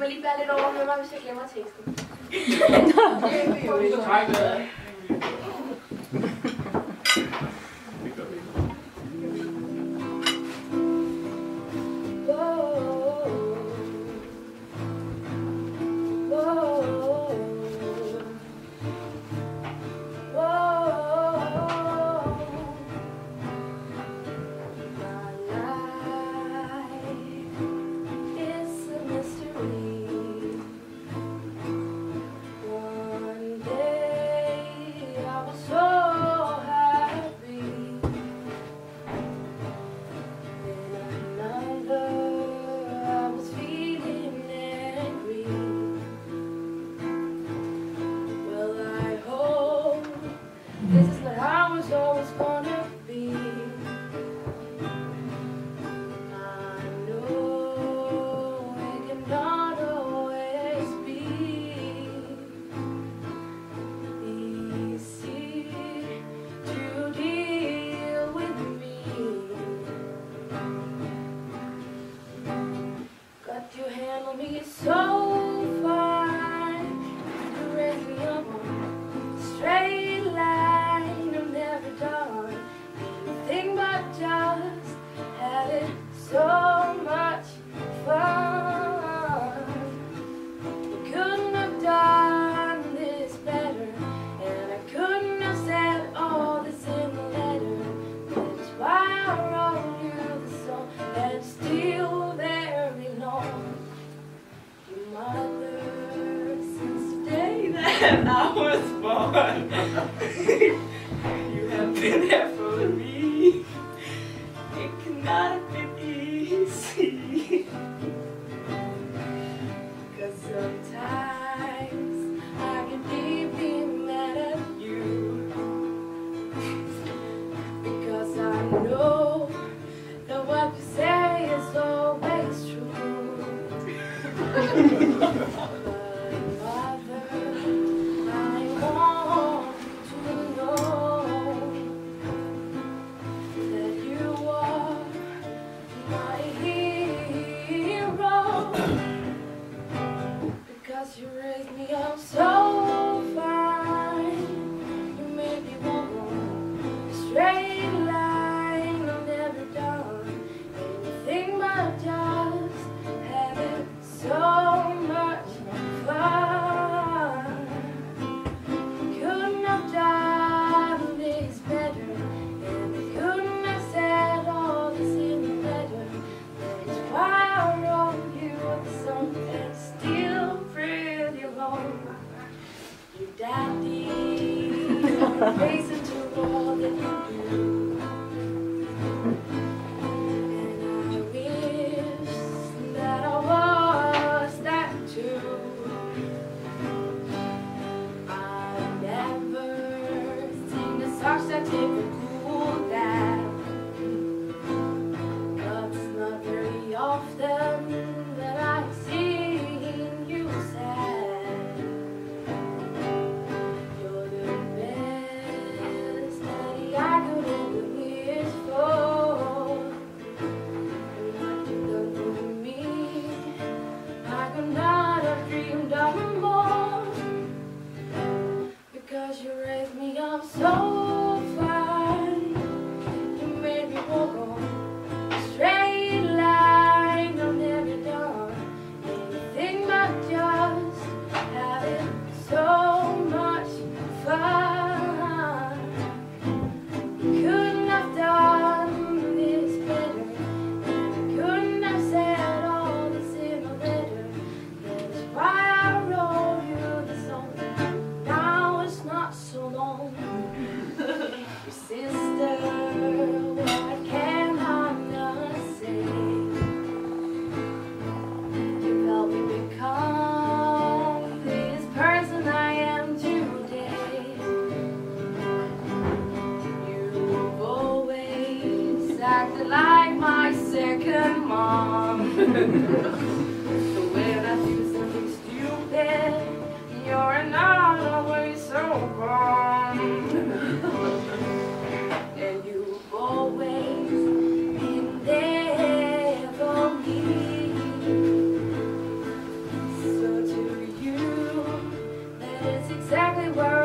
må lige bære lidt over med mig, hvis jeg glemmer teksten. Så tager det I was born. you raise me up so far. Mm-hmm. acted like my second mom. the way that you something stupid, you're not always so calm. and you've always been there for me. So to you, that is exactly where